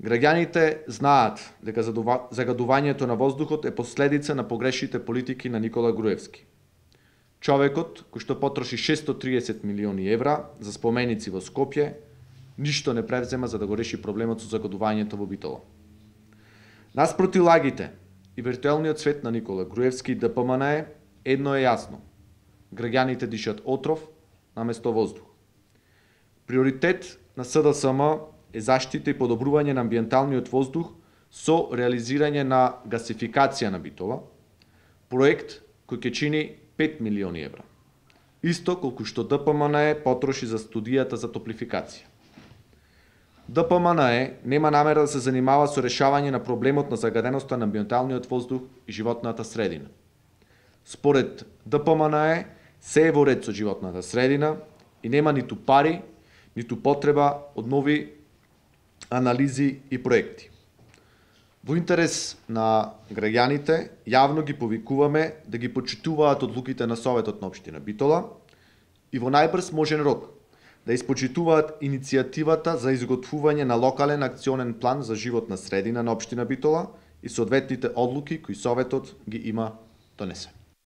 Граѓаните знаат дека загадувањето на воздухот е последица на погрешните политики на Никола Груевски. Човекот, кој што потроши 630 милиони евра за споменици во Скопје, ништо не превзема за да го реши проблемот со загадувањето во Битола. Наспроти лагите и виртуелниот свет на Никола Груевски и ДПМН едно е јасно. Граѓаните дишат отров наместо воздух. Приоритет на СДСМ е заштита и подобрување на амбиенталниот воздух со реализирање на гасификација на Битола, проект кој ќе чини 5 милиони евра. Исто колку што ДПМН потроши за студијата за топлификација. ДПМНЕ нема намера да се занимава со решавање на проблемот на загаденоста на амбиенталниот воздух и животната средина. Според ДПМНЕ, се е во ред со животната средина и нема ниту пари, ниту потреба од нови анализи и проекти. Во интерес на граѓаните, јавно ги повикуваме да ги почитуваат одлуките на Советот на Обштина Битола и во најбрз можен рок да испочитуваат иницијативата за изготвување на локален акционен план за животна средина на Обштина Битола и соодветните одлуки кои Советот ги има донесе.